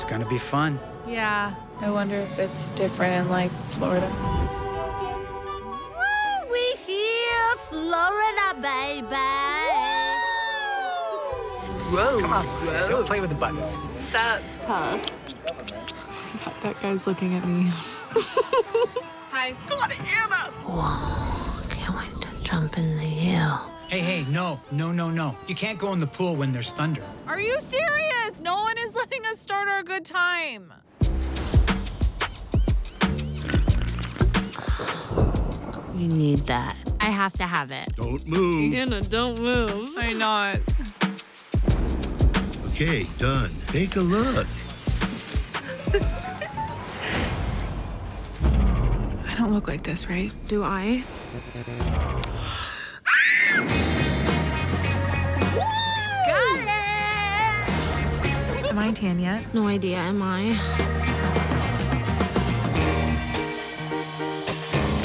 It's gonna be fun. Yeah. I wonder if it's different in like Florida. We here, Florida, baby. Whoa. Come on, don't play with the buttons. Sup? That guy's looking at me. Hi. God, Anna. Whoa, can't wait to jump in the hill. Hey, hey, no, no, no, no. You can't go in the pool when there's thunder. Are you serious? No one is letting us start our good time. You need that. I have to have it. Don't move. Anna, don't move. I'm not. Okay, done. Take a look. I don't look like this, right? Do I? Am I tan yet? No idea, am I?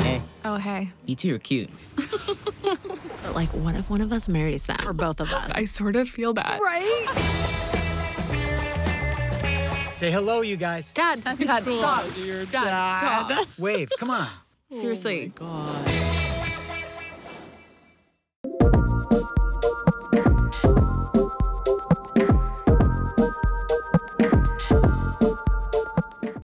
Hey, Oh, hey. you two are cute. But like, what if one of us marries them? Or both of us? I sort of feel that. right? Say hello, you guys. Dad, Dad, stop. Dad, stop. Wave, come on. Seriously. Oh, God.